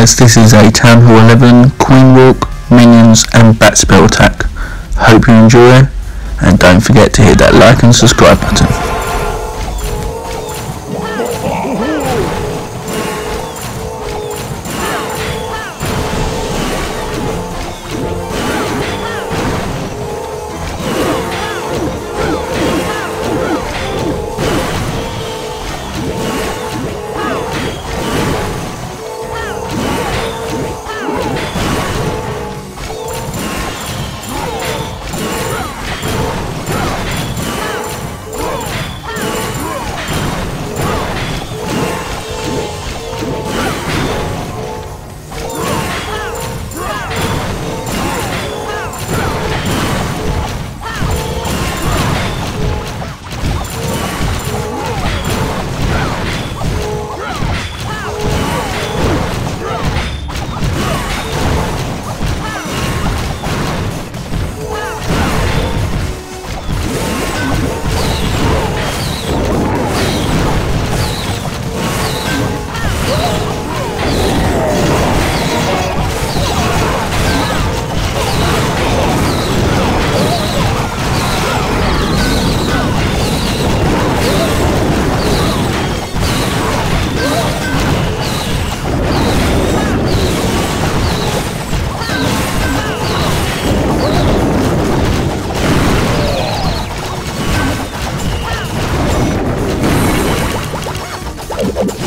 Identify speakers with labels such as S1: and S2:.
S1: guys, this is a Town Hall 11 Queen Walk, Minions and Bat Spell attack. Hope you enjoy and don't forget to hit that like and subscribe button. you